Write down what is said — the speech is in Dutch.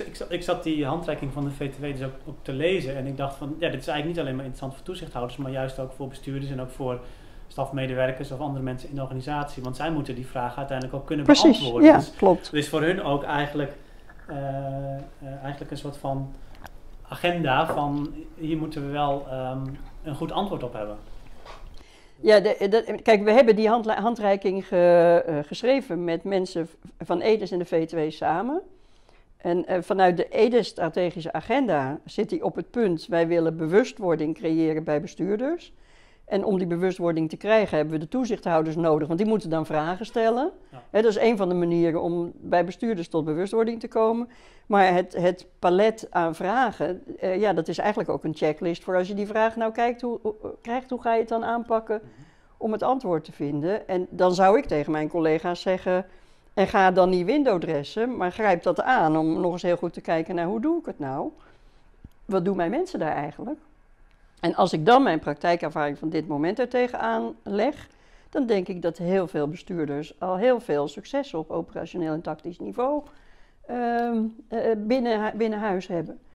Ik, zat- ik zat die handreiking van de VTW dus ook, ook te lezen en ik dacht van, ja, dit is eigenlijk niet alleen maar interessant voor toezichthouders, maar juist ook voor bestuurders en ook voor stafmedewerkers of andere mensen in de organisatie. Want zij moeten die vragen uiteindelijk ook kunnen Precies, beantwoorden. ja, Dus klopt. is voor hun ook eigenlijk, eh, eigenlijk een soort van agenda van, hier moeten we wel ehm, een goed antwoord op hebben. Ja, de, de- kijk, we hebben die handreiking ge- eh, geschreven met mensen van EDES en de V2 samen. En eh, vanuit de EDES-strategische agenda zit hij op het punt, wij willen bewustwording creëren bij bestuurders. En om die bewustwording te krijgen hebben we de toezichthouders nodig, want die moeten dan vragen stellen. Ja. Dat is een van de manieren om bij bestuurders tot bewustwording te komen. Maar het, het palet aan vragen, eh, ja, dat is eigenlijk ook een checklist voor als je die vraag nou kijkt, hoe, hoe- krijgt, hoe ga je het dan aanpakken om het antwoord te vinden? En dan zou ik tegen mijn collega's zeggen, en ga dan niet windowdressen, maar grijp dat aan om nog eens heel goed te kijken naar hoe doe ik het nou? Wat doen mijn mensen daar eigenlijk? En als ik dan mijn praktijkervaring van dit moment er tegenaan leg, dan denk ik dat heel veel bestuurders al heel veel succes op operationeel en tactisch niveau ehm, eh, binnen, binnen huis hebben.